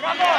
Bravo!